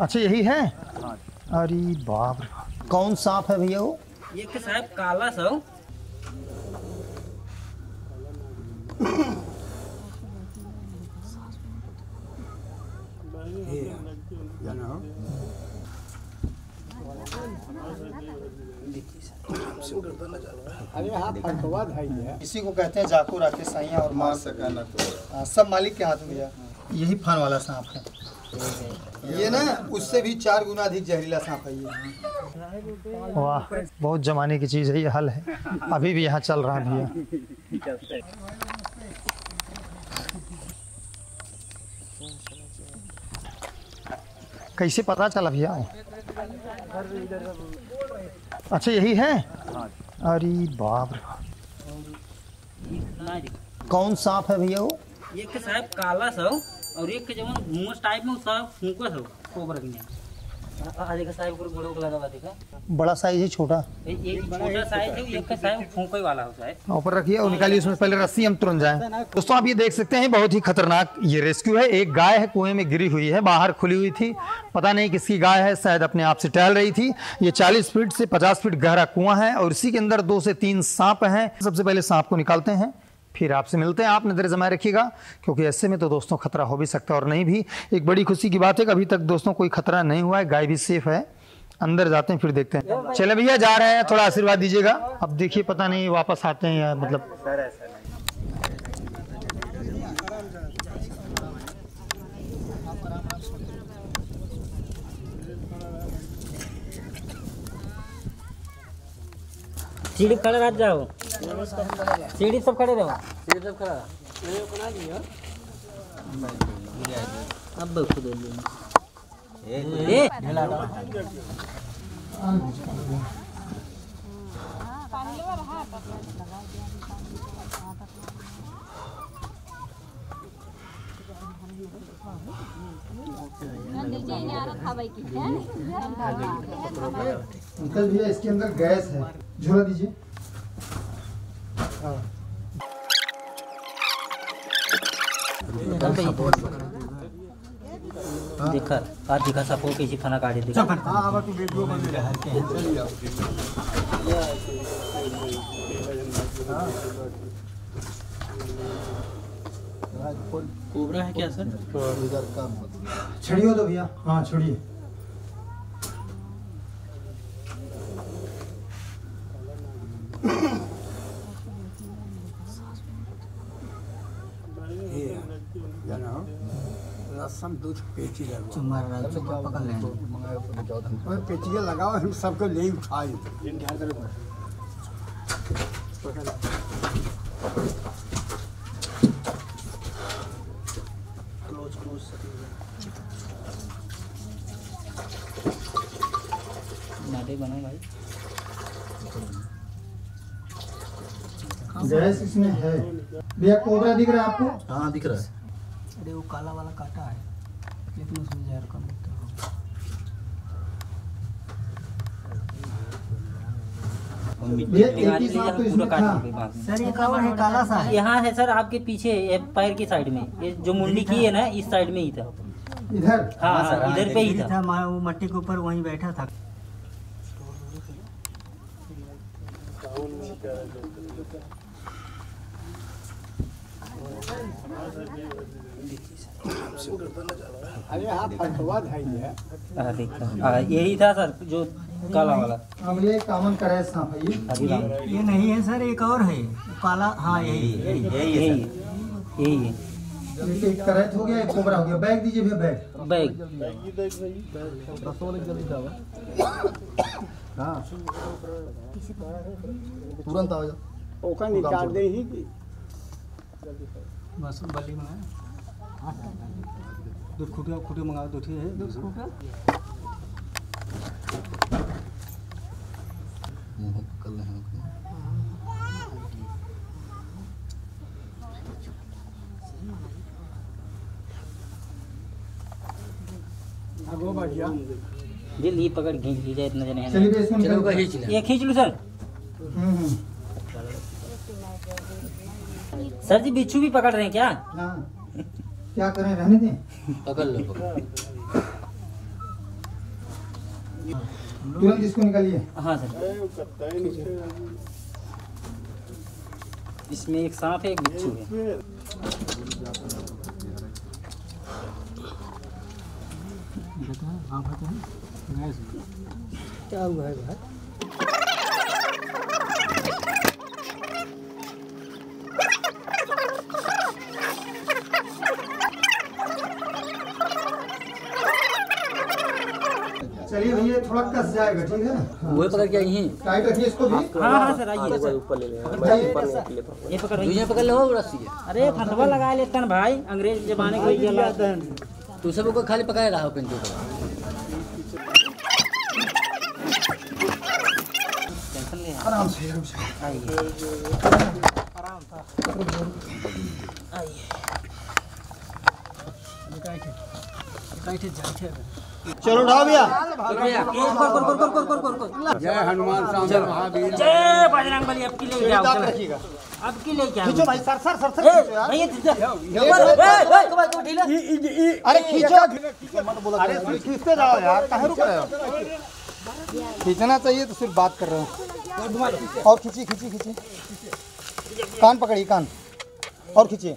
अच्छा यही है? अरे बाप रे। कौन सांप है भैया वो? ये के साहब काला सो इसी को कहते हैं जाकू राकेश साइया और मार सका ना तो हाँ, सब मालिक के हाथ में यही फन वाला सांप है। ये ना उससे भी चार गुना अधिक जहरीला सांप है ये। वाह बहुत जमाने की चीज़ है ये हल है। अभी भी यहाँ चल रहा है भैया। कैसे पता चला भैया? अच्छा यही है? अरे बाप रे। कौन सांप है भैया वो? ये साहब काला सो और एक के जवन मुँह टाइप में सब फूंका सो कोबरा के आ देखा साहब को गोड़ो लगा हुआ देखा? बड़ा साइज़ है छोटा। एक छोटा साइज़ है एक का साहब फूंका वाला होता है। ऊपर रखिए और निकालिए उसमें पहले रस्सी हम तुरंत जाएँ। दोस्तों आप ये देख सकते हैं बहुत ही खतरनाक ये रेस्क्यू है। एक गाय है कुएँ में गिरी हुई है बाहर खुली हुई थी। पता नहीं किसकी गाय है शायद अपने आप से टहल रही थी। ये 40 फीट से 50 फीट गहरा कुआँ है और इसी के अंदर दो से तीन सांप हैं। सबसे पहले सांप को निकालते हैं। फिर आपसे मिलते हैं। आप नज़र जमाए रखिएगा, क्योंकि ऐसे में तो दोस्तों खतरा हो भी सकता है और नहीं भी। एक बड़ी खुशी की बात है कि अभी तक दोस्तों कोई खतरा नहीं हुआ है, गाय भी सेफ़ है। अंदर जाते हैं, फिर देखते हैं। चले भैया, जा रहे हैं, थोड़ा आशीर्वाद दीजिएगा। अब देखिए, पता नहीं वापस आते हैं या मतलब पे खड़े जाओ। सीढ़ी सब खड़े रहो। सीढ़ी सब खड़ा। अब खुद ए अंकल भैया इसके अंदर गैस है। झोला दीजिए। देखा आज देखा सपो कैसी खाना काटे देखा। कोबरा है क्या सर? इधर का छड़ियो दो भैया। हाँ छोड़िए। पेची रहा है पकड़ लेंगे और पेचिए लगाओ हम सबको ले उठाए। नाटे भाई। गैस इसमें है। भैया कोबरा दिख रहा है आपको? हाँ दिख रहा है। अरे वो काला वाला काटा है। लेकिन उसमें जहर कम होता है। भैया एक ही सांप तो इसमें था सर ये कवर है काला सा यहाँ है सर आपके पीछे पैर की साइड में। ये जो मुंडी की है ना इस साइड में ही था। इधर? हाँ हाँ इधर पे ही था। वो मट्टी के ऊपर वहीं बैठा था। अरे हाँ? फटवा धाई है हाँ, देखा हाँ, यही था सर जो काला वाला। हाँ भैया एक कामन का है सांप है ये ये नहीं है सर एक और है। काला हाँ यही यही यही है यही है। एक एक करैत हो गया एक कोबरा हो गया। बैग दीजिए भैया बैग। बैग। हाँ। तुरंत आ जाओ। ओका निकाल दे ही कि बस बल्ली मंगाया दूध खुटिया खुटिया मंगा दो ठीक है। दूध खुटिया मुँह पकड़ रहे हैं वो ली पकड़ खींच लीजिए इतना जने ये खींच लूँ सर हम्म, हम्म। सर जी बिच्छू भी पकड़ रहे हैं क्या? हाँ। क्या करें रहने दें? पकड़ लो तुरंत इसको निकालिए। हाँ सर। इसमें एक सांप है एक बिच्छू है। क्या हुआ है भाई? चलिए भैया थोड़ा कस जाएगा ठीक है ना? वही पकड़ के यहीं टाइट रखिए इसको भी। हाँ हाँ सर आइए। ऊपर ये पकड़। ये पकड़ लो रस्सी अरे फंसवा लगा लेते हैं भाई अंग्रेज़ के जमाने को ये लाते हैं। तू सबको खाली पकाए रहा पेन के ऊपर टेंशन ले। आराम से आराम से। आइए। चलो उठाओ भैया। जय हनुमान जय बजरंग बली अब की ले जाओ अब की ले जाओ। खींचो भाई सर सर सर सर। अरे खींचो। अरे खींचते जाओ यार कहाँ रुक रहे हो? खींचना चाहिए तो सिर्फ़ बात कर रहे हो। और खींची खींची खींची कान पकड़िए कान। और खींचिए।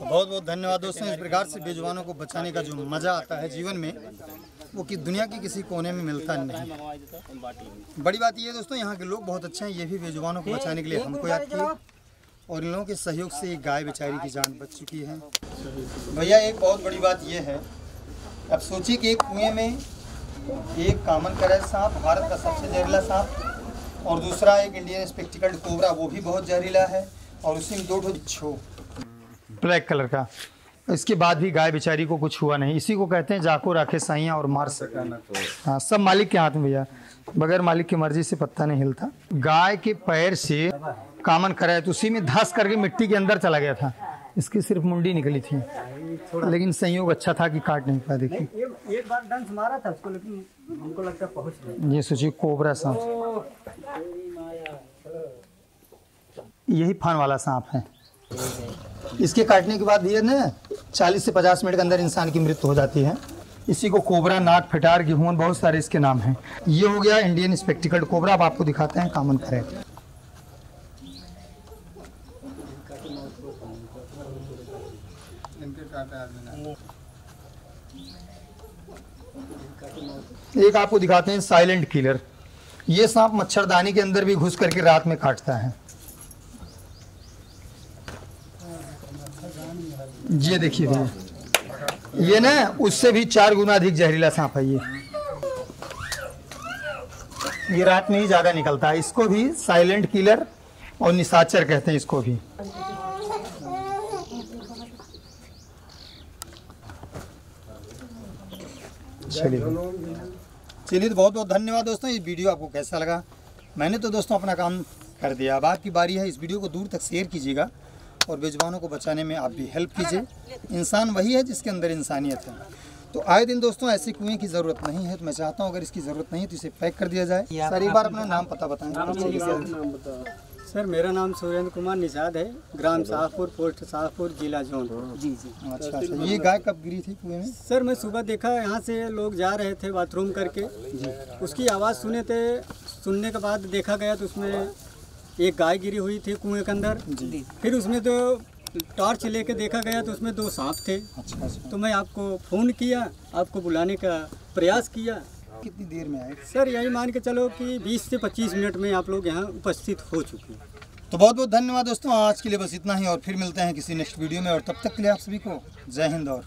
बहुत बहुत धन्यवाद दोस्तों, इस प्रकार से बेजुबानों को बचाने का जो मज़ा आता है जीवन में, वो कि दुनिया के किसी कोने में मिलता नहीं। बड़ी बात ये दोस्तों, यहाँ के लोग बहुत अच्छे हैं, ये भी बेजुबानों को बचाने के लिए हमको याद किए। और इन लोगों के सहयोग से गाय बेचारी की जान बच चुकी है। भैया, एक बहुत बड़ी बात ये है अब सोचिए कि एक कुएँ में एक कामन करैल सांप, भारत का सबसे जहरीला सांप, और दूसरा एक इंडियन स्पेक्टिकल्ड कोबरा वो भी बहुत जहरीला है, और उसी में दो छो। ब्लैक कलर का। इसके बाद भी गाय बेचारी को कुछ हुआ नहीं। इसी को कहते हैं जाको राखे साइया और मार सका हाँ सब मालिक के हाथ में भैया। बगैर मालिक की मर्ज़ी से पत्ता नहीं हिलता। गाय के पैर से कामन कराया तो उसी में धस करके मिट्टी के अंदर चला गया था। इसकी सिर्फ़ मुंडी निकली थी। लेकिन संयोग अच्छा था कि काट नहीं पाया देखिए। एक बार डंस मारा था उसको लेकिन हमको लगता पहुँच गया। ये सोचिए कोबरा सांप। यही फन वाला सांप है। इसके काटने के बाद ये ना 40 से 50 मिनट के अंदर इंसान की मृत्यु हो जाती है। इसी को कोबरा नाक फिटार गेहूँ बहुत सारे इसके नाम हैं। ये हो गया इंडियन स्पेक्टिकल कोबरा। अब आपको दिखाते हैं कॉमन करेक्ट एक आपको दिखाते हैं साइलेंट किलर ये सांप मच्छरदानी के अंदर भी घुस करके रात में काटता है। ये देखिए भैया ये ना, उससे भी चार गुना अधिक जहरीला सांप है ये। ये रात में ही ज़्यादा निकलता है। इसको भी साइलेंट किलर और निशाचर कहते हैं इसको भी। चलिए। चलिए तो बहुत बहुत धन्यवाद दोस्तों ये वीडियो आपको कैसा लगा? मैंने तो दोस्तों अपना काम कर दिया। अब आपकी बारी है इस वीडियो को दूर तक शेयर कीजिएगा और बेजबानों को बचाने में आप भी हेल्प कीजिए। इंसान वही है जिसके अंदर इंसानियत है। तो आए दिन दोस्तों ऐसी कुएँ की ज़रूरत नहीं है तो मैं चाहता हूँ अगर इसकी ज़रूरत नहीं है तो इसे पैक कर दिया जाए। सर एक बार अपना नाम पता बताएँ। सर मेरा नाम सुरेंद्र कुमार निजाद है ग्राम शाहपुर पोस्ट शाहपुर जिला जोन। जी जी अच्छा अच्छा ये गाय कब गिरी थी कुएँ में? सर मैं सुबह देखा यहाँ से लोग जा रहे थे बाथरूम करके। जी। उसकी आवाज़ सुने थे सुनने के बाद देखा गया तो उसमें एक गाय गिरी हुई थी कुएँ के अंदर। जी। फिर उसमें तो टॉर्च लेके देखा गया तो उसमें दो सांप थे। अच्छा अच्छा। तो मैं आपको फ़ोन किया आपको बुलाने का प्रयास किया कितनी देर में आए? सर यही मान के चलो कि 20 से 25 मिनट में आप लोग यहाँ उपस्थित हो चुके हैं। तो बहुत बहुत धन्यवाद दोस्तों आज के लिए बस इतना ही और फिर मिलते हैं किसी नेक्स्ट वीडियो में और तब तक के लिए आप सभी को जय हिंद और